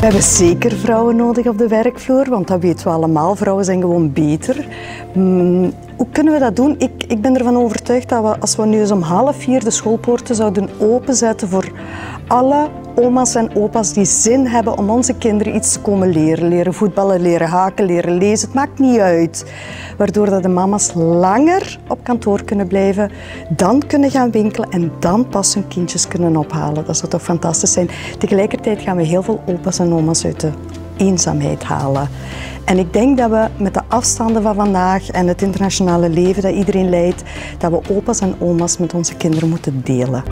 We hebben zeker vrouwen nodig op de werkvloer, want dat weten we allemaal. Vrouwen zijn gewoon beter. Mm, hoe kunnen we dat doen? Ik, ik ben ervan overtuigd dat we, als we nu eens om half vier de schoolpoorten zouden openzetten voor alle oma's en opa's die zin hebben om onze kinderen iets te komen leren. Leren voetballen, leren haken, leren lezen. Het maakt niet uit. Waardoor dat de mama's langer op kantoor kunnen blijven, dan kunnen gaan winkelen en dan pas hun kindjes kunnen ophalen. Dat zou toch fantastisch zijn. Tegelijkertijd gaan we heel veel opa's en oma's uit de eenzaamheid halen. En ik denk dat we met de afstanden van vandaag en het internationale leven dat iedereen leidt, dat we opa's en oma's met onze kinderen moeten delen.